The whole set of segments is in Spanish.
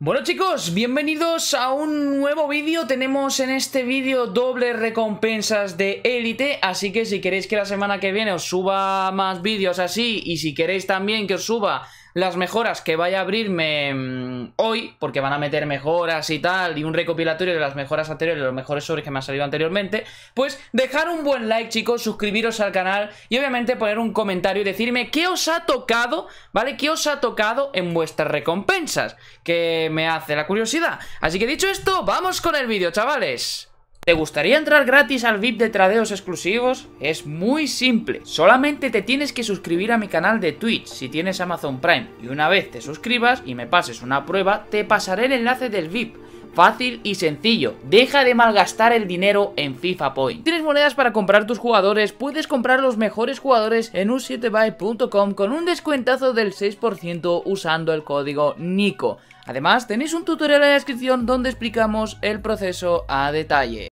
Bueno chicos, bienvenidos a un nuevo vídeo, tenemos en este vídeo dobles recompensas de élite, así que si queréis que la semana que viene os suba más vídeos así y si queréis también que os suba las mejoras que vaya a abrirme mm, hoy, porque van a meter mejoras y tal, y un recopilatorio de las mejoras anteriores, de los mejores sobres que me han salido anteriormente, pues dejar un buen like, chicos, suscribiros al canal y obviamente poner un comentario y decirme qué os ha tocado, ¿vale? ¿Qué os ha tocado en vuestras recompensas? Que me hace la curiosidad. Así que dicho esto, vamos con el vídeo, chavales. ¿Te gustaría entrar gratis al VIP de tradeos exclusivos? Es muy simple, solamente te tienes que suscribir a mi canal de Twitch si tienes Amazon Prime y una vez te suscribas y me pases una prueba, te pasaré el enlace del VIP. Fácil y sencillo, deja de malgastar el dinero en FIFA Point. Tienes monedas para comprar tus jugadores, puedes comprar los mejores jugadores en u7buy.com con un descuentazo del 6% usando el código NICO. Además, tenéis un tutorial en la descripción donde explicamos el proceso a detalle.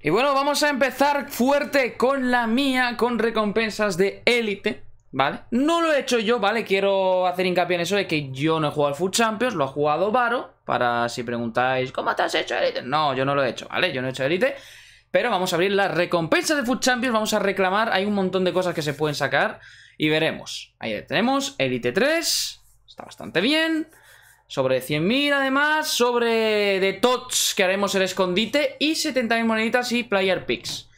Y bueno, vamos a empezar fuerte con la mía, con recompensas de élite, ¿vale? No lo he hecho yo, ¿vale? Quiero hacer hincapié en eso de que yo no he jugado al Food Champions, lo ha jugado Varo, para si preguntáis, ¿cómo te has hecho élite? No, yo no lo he hecho, ¿vale? Yo no he hecho élite, pero vamos a abrir las recompensas de Food Champions, vamos a reclamar, hay un montón de cosas que se pueden sacar y veremos. Ahí tenemos, élite 3, está bastante bien sobre 100.000 además, sobre de tots que haremos el escondite y 70.000 moneditas y player picks.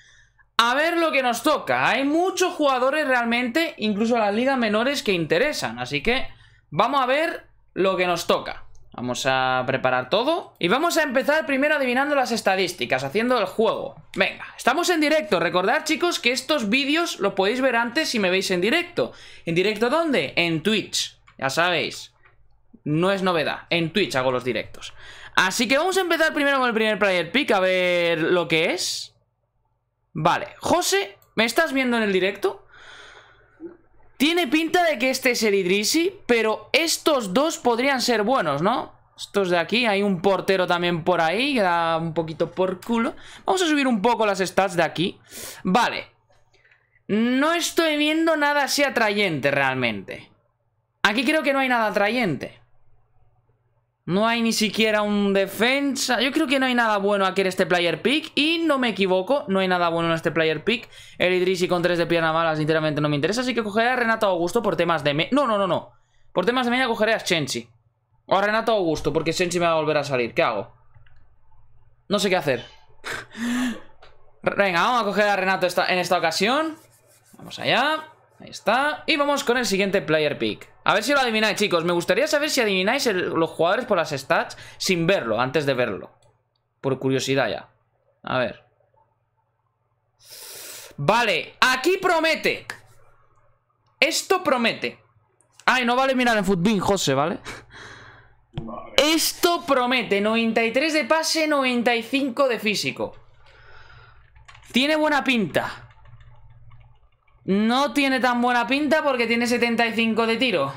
A ver lo que nos toca. Hay muchos jugadores realmente, incluso las ligas menores, que interesan. Así que vamos a ver lo que nos toca. Vamos a preparar todo Y vamos a empezar primero adivinando las estadísticas Haciendo el juego Venga, estamos en directo Recordad chicos que estos vídeos Lo podéis ver antes si me veis en directo ¿En directo dónde? En Twitch Ya sabéis no es novedad. En Twitch hago los directos. Así que vamos a empezar primero con el primer player pick, a ver lo que es. Vale, José, ¿me estás viendo en el directo? Tiene pinta de que este es el Idrisi, pero estos dos podrían ser buenos, ¿no? Estos de aquí, hay un portero también por ahí, que da un poquito por culo. Vamos a subir un poco las stats de aquí. Vale. No estoy viendo nada así atrayente realmente. Aquí creo que no hay nada atrayente. No hay ni siquiera un defensa. Yo creo que no hay nada bueno aquí en este player pick. Y no me equivoco, no hay nada bueno en este player pick. El Idrisi con 3 de pierna mala, sinceramente no me interesa. Así que cogeré a Renato Augusto por temas de... Me no, no, no, no. Por temas de media cogeré a Chenchi. O a Renato Augusto, porque Chenchi me va a volver a salir. ¿Qué hago? No sé qué hacer. Venga, vamos a coger a Renato en esta ocasión. Vamos allá. Ahí está. Y vamos con el siguiente player pick. A ver si lo adivináis, chicos. Me gustaría saber si adivináis los jugadores por las stats sin verlo, antes de verlo. Por curiosidad ya. A ver. Vale, aquí promete. Esto promete. Ay, no vale mirar en Footbin, José, ¿vale? Esto promete. 93 de pase, 95 de físico. Tiene buena pinta. No tiene tan buena pinta porque tiene 75 de tiro.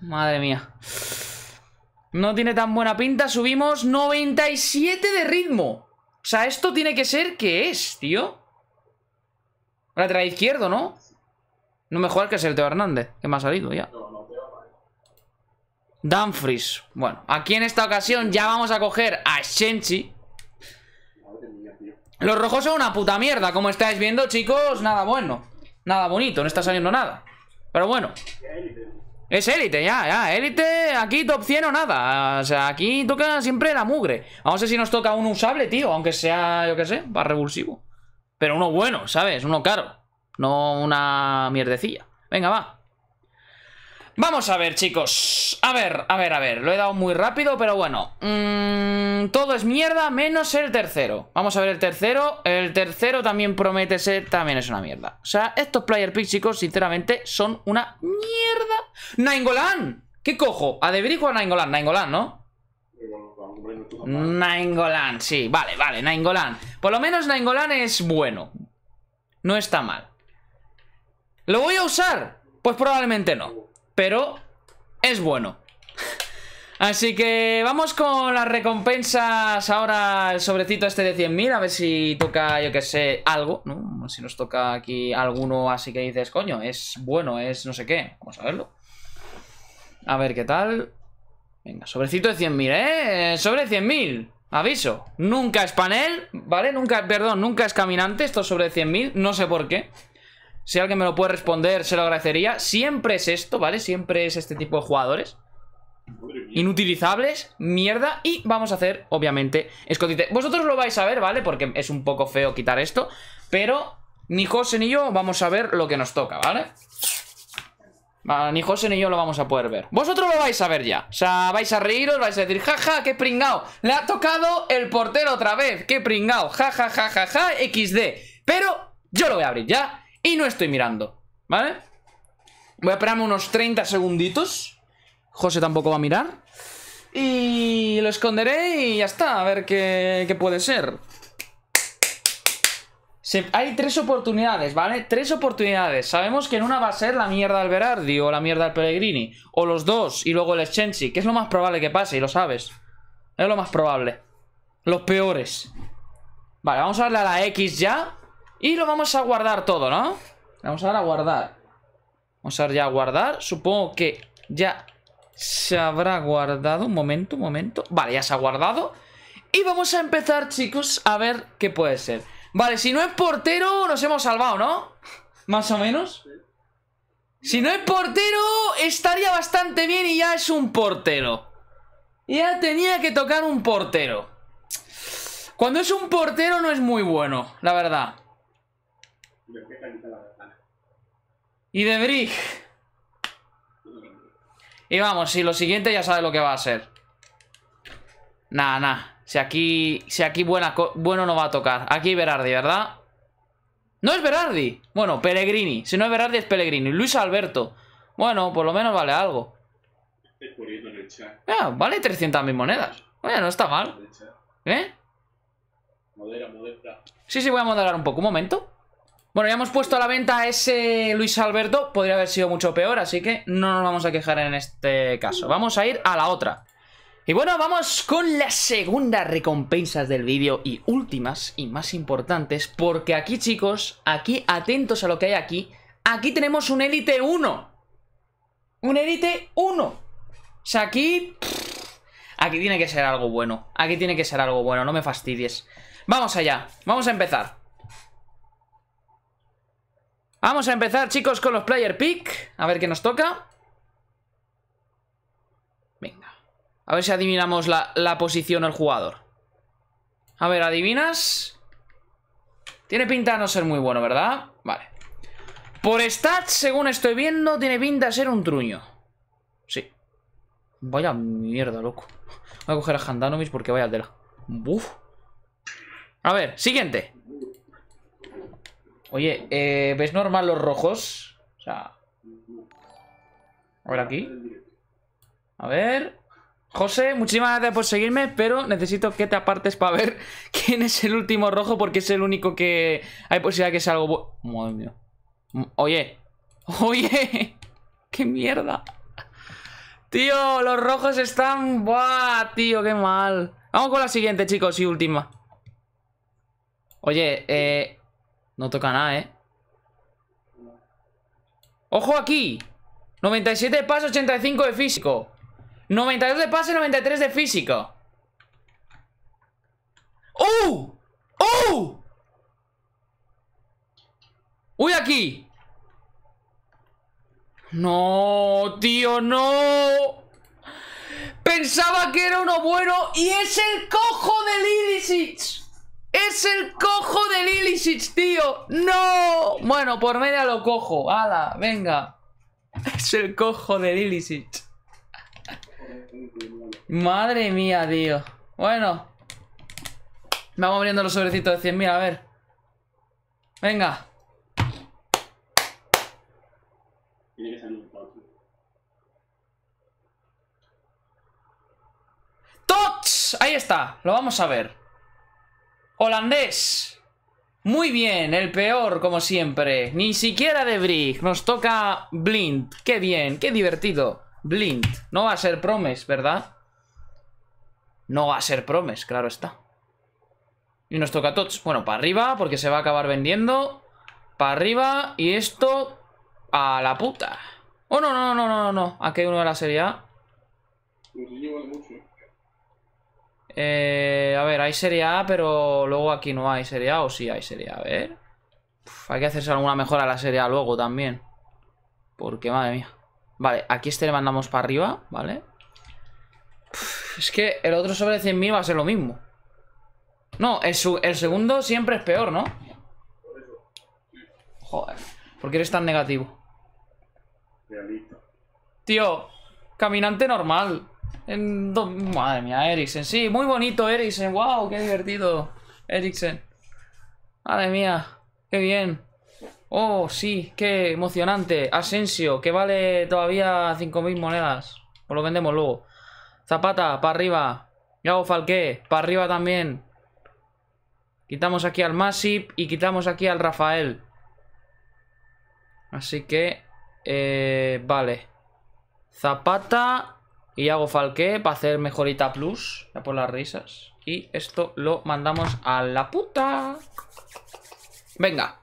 Madre mía. No tiene tan buena pinta. Subimos 97 de ritmo. O sea, esto tiene que ser... ¿Qué es, tío? Lateral izquierdo, ¿no? No mejor que es el Teo Hernández, que me ha salido ya. Dumfries. Bueno, aquí en esta ocasión ya vamos a coger a Shenchi. Los rojos son una puta mierda, como estáis viendo, chicos. Nada bueno. Nada bonito, no está saliendo nada. Pero bueno. Es élite, ya, ya. Élite, aquí top 100 o nada. O sea, aquí toca siempre la mugre. Vamos a ver si nos toca un usable, tío. Aunque sea, yo qué sé, para revulsivo. Pero uno bueno, ¿sabes? Uno caro. No una mierdecilla. Venga, va. Vamos a ver, chicos. A ver, a ver, a ver. Lo he dado muy rápido, pero bueno. Mm, todo es mierda, menos el tercero. Vamos a ver el tercero. El tercero también promete ser... También es una mierda. O sea, estos player picks, chicos, sinceramente, son una mierda. ¡Nainggolan! ¿Qué cojo? ¿A Debris o a Nainggolan? Nainggolan, ¿no? Nainggolan, sí. Vale, vale, Nainggolan. Por lo menos Nainggolan es bueno. No está mal. ¿Lo voy a usar? Pues probablemente no pero es bueno. Así que vamos con las recompensas ahora el sobrecito este de 100.000 A ver si toca, yo que sé, algo ¿no? Si nos toca aquí alguno así que dices Coño, es bueno, es no sé qué Vamos a verlo A ver qué tal Venga, sobrecito de 100.000, ¿eh? Sobre 100.000. Aviso. Nunca es panel, ¿vale? Nunca, perdón, nunca es caminante. Esto es sobre 100.000. No sé por qué. Si alguien me lo puede responder, se lo agradecería. Siempre es esto, ¿vale? Siempre es este tipo de jugadores. Inutilizables, mierda. Y vamos a hacer, obviamente, escondite. Vosotros lo vais a ver, ¿vale? Porque es un poco feo quitar esto. Pero ni José ni yo vamos a ver lo que nos toca, ¿vale? ni José ni yo lo vamos a poder ver. Vosotros lo vais a ver ya. O sea, vais a reíros, vais a decir Jaja, qué pringao Le ha tocado el portero otra vez. Qué pringao, jaja, jaja, ja, XD Pero yo lo voy a abrir ya Y no estoy mirando, ¿vale? Voy a esperarme unos 30 segunditos José tampoco va a mirar. Y lo esconderé y ya está, a ver qué, puede ser. hay tres oportunidades, ¿vale? Tres oportunidades. Sabemos que en una va a ser la mierda del Berardi o la mierda del Pellegrini. O los dos y luego el Schensi, que es lo más probable que pase y lo sabes. Es lo más probable. Los peores. Vale, vamos a darle a la X ya. Y lo vamos a guardar todo, ¿no? Vamos a dar a guardar. Vamos a dar ya a guardar. Supongo que ya se habrá guardado. Un momento, un momento. Vale, ya se ha guardado. Y vamos a empezar, chicos, a ver qué puede ser. Vale, si no es portero, nos hemos salvado, ¿no? Más o menos. Si no es portero, estaría bastante bien y ya es un portero. Ya tenía que tocar un portero. Cuando es un portero no es muy bueno, la verdad. Y de Brig. Y vamos, si lo siguiente ya sabe lo que va a ser. Nah, nah. Si aquí, si aquí buena, bueno no va a tocar. Aquí Berardi, ¿verdad? No es Berardi. Bueno, Pellegrini. Si no es Berardi es Pellegrini. Luis Alberto. Bueno, por lo menos vale algo. Ah, vale 300.000 monedas. Bueno, no está mal. ¿Eh? Modera, modera. Sí, sí, voy a moderar un poco. Un momento. Bueno, ya hemos puesto a la venta a ese Luis Alberto. Podría haber sido mucho peor, así que no nos vamos a quejar en este caso. Vamos a ir a la otra. Y bueno, vamos con las segundas recompensas del vídeo y últimas y más importantes, porque aquí, chicos, aquí, atentos a lo que hay aquí, aquí tenemos un Elite 1. Un Elite 1. O sea, aquí... aquí tiene que ser algo bueno. Aquí tiene que ser algo bueno, no me fastidies. Vamos allá, vamos a empezar. Vamos a empezar, chicos, con los player pick. A ver qué nos toca. Venga. A ver si adivinamos la, posición del jugador. A ver, ¿adivinas? Tiene pinta de no ser muy bueno, ¿verdad? Vale. Por stats, según estoy viendo, tiene pinta de ser un truño. Sí. Vaya mierda, loco. Voy a coger a Handanovis porque vaya tela. Buf. A ver, siguiente. Oye, eh, ¿ves normal los rojos? O sea... A ver aquí. A ver... José, muchísimas gracias por seguirme, pero necesito que te apartes para ver quién es el último rojo porque es el único que hay posibilidad que sea algo Madre mía. Oye. Oye. ¡Qué mierda! Tío, los rojos están... ¡Buah, tío, qué mal! Vamos con la siguiente, chicos, y última. Oye, eh... No toca nada, ¿eh? ¡Ojo aquí! 97 de pase, 85 de físico 92 de pase, 93 de físico ¡Uh! ¡Uh! ¡Uy, aquí! ¡No, tío, no! Pensaba que era uno bueno y es el cojo de Lilisic ¡Es el cojo de Lilisic, tío! ¡No! Bueno, por media lo cojo. ¡Hala! Venga. Es el cojo de Lilisic. Madre mía, tío. Bueno. Vamos abriendo los sobrecitos de 100.000, a ver. Venga. ¡Tots! Ahí está. Lo vamos a ver. Holandés. Muy bien, el peor, como siempre. Ni siquiera de Brick. Nos toca Blind. Qué bien, qué divertido. Blind. No va a ser Promes, ¿verdad? No va a ser Promes, claro está. Y nos toca Tots. Bueno, para arriba, porque se va a acabar vendiendo. Para arriba. Y esto... A la puta. Oh, no, no, no, no, no. Aquí hay uno de la serie A. Eh, a ver, hay Serie A, pero luego aquí no hay Serie A, o sí hay Serie A. A ver. hay que hacerse alguna mejora a la Serie A luego también. Porque, madre mía. Vale, aquí este le mandamos para arriba, ¿vale? es que el otro sobre 100.000 va a ser lo mismo. No, el, el segundo siempre es peor, ¿no? Joder, ¿por qué eres tan negativo? Tío, caminante normal. Madre mía, Eriksen. Sí, muy bonito Eriksen. Wow, qué divertido. Eriksen. Madre mía, qué bien. Oh, sí, qué emocionante. Asensio, que vale todavía 5.000 monedas. O lo vendemos luego. Zapata, para arriba. Yago Falqué, para arriba también. Quitamos aquí al Masip y quitamos aquí al Rafael. Así que... Eh, vale. Zapata y hago Falqué para hacer mejorita plus. Ya por las risas. Y esto lo mandamos a la puta. Venga.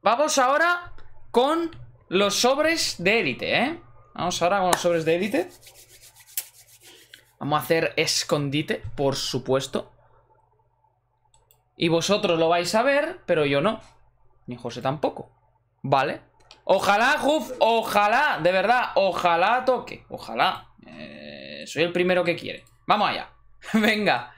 Vamos ahora con los sobres de élite, ¿eh? Vamos ahora con los sobres de élite. Vamos a hacer escondite, por supuesto. Y vosotros lo vais a ver, pero yo no. Ni José tampoco. ¿Vale? Ojalá, Juf, ojalá, de verdad, ojalá toque. Ojalá. Eh, soy el primero que quiere. Vamos allá. Venga.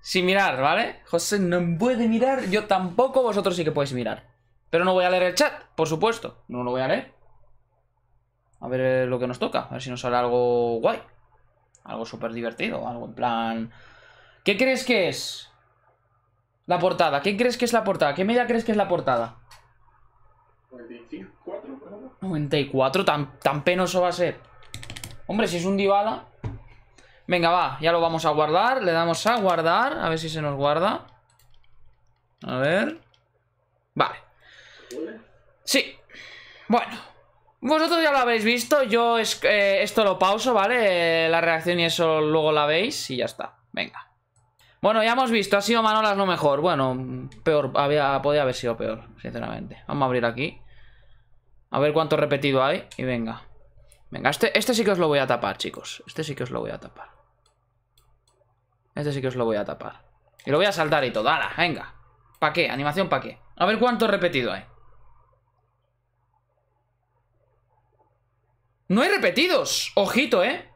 Sin mirar, ¿vale? José no puede mirar, yo tampoco, vosotros sí que podéis mirar. Pero no voy a leer el chat, por supuesto. No lo voy a leer. A ver lo que nos toca. A ver si nos sale algo guay. Algo súper divertido. Algo en plan... ¿Qué crees que es? La portada. ¿Qué crees que es la portada? ¿Qué media crees que es la portada? 94, 94, tan, tan penoso va a ser. Hombre, si es un Dybala. Venga, va, ya lo vamos a guardar. Le damos a guardar, a ver si se nos guarda. A ver. Vale. Sí. Bueno. Vosotros ya lo habéis visto. Yo eh, esto lo pauso, ¿vale? la reacción y eso luego la veis y ya está. Venga. Bueno, ya hemos visto, ha sido Manolas lo mejor. Bueno, peor, había, podía haber sido peor, sinceramente. Vamos a abrir aquí. A ver cuánto repetido hay. Y venga. Venga, este, este sí que os lo voy a tapar, chicos. Este sí que os lo voy a tapar. Este sí que os lo voy a tapar. Y lo voy a saltar y todo. ¡Hala! Venga. ¿Para qué? ¿Animación para qué? A ver cuánto repetido hay. No hay repetidos. Ojito, ¿eh?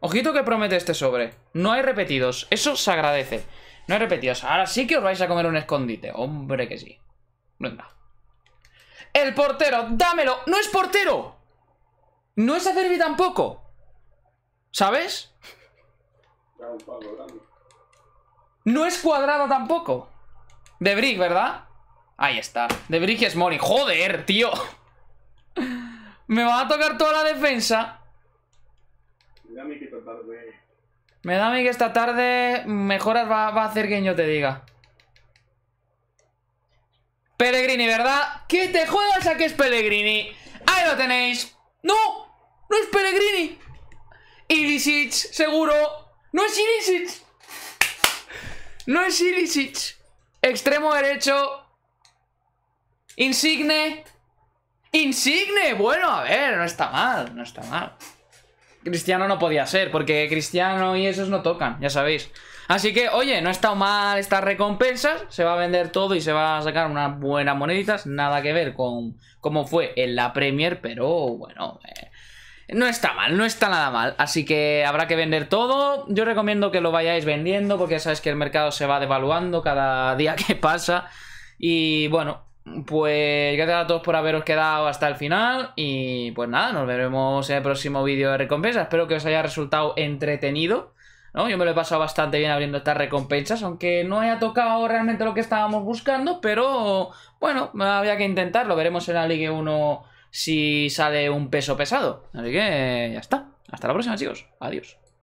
Ojito que promete este sobre. No hay repetidos. Eso se agradece. No hay repetidos. Ahora sí que os vais a comer un escondite. Hombre que sí. Venga. El portero. ¡Dámelo! ¡No es portero! No es Acerbi tampoco. ¿Sabes? No es cuadrado tampoco. De Brick, ¿verdad? Ahí está. De Brick es Mori. ¡Joder, tío! Me va a tocar toda la defensa. Me da a mí que esta tarde... Me da a mí que esta tarde mejoras va, a hacer que yo te diga. Pellegrini, ¿verdad? ¿Qué te juegas a que es Pellegrini? Ahí lo tenéis. ¡No! ¡No es Pellegrini! Ilicic, seguro. ¡No es Ilicic! No es Ilicic. Extremo derecho. Insigne. Insigne. Bueno, a ver, no está mal, no está mal. Cristiano no podía ser, porque Cristiano y esos no tocan, ya sabéis. Así que, oye, no está mal estas recompensas, se va a vender todo y se va a sacar unas buenas moneditas, nada que ver con cómo fue en la Premier, pero bueno, eh, no está mal, no está nada mal. Así que habrá que vender todo, yo recomiendo que lo vayáis vendiendo, porque ya sabéis que el mercado se va devaluando cada día que pasa. Y bueno, pues gracias a todos por haberos quedado hasta el final y pues nada, nos veremos en el próximo vídeo de recompensa. Espero que os haya resultado entretenido. ¿no? Yo me lo he pasado bastante bien abriendo estas recompensas, aunque no haya tocado realmente lo que estábamos buscando, pero bueno, había que intentarlo. Veremos en la Ligue 1 si sale un peso pesado. Así que ya está. Hasta la próxima, chicos. Adiós.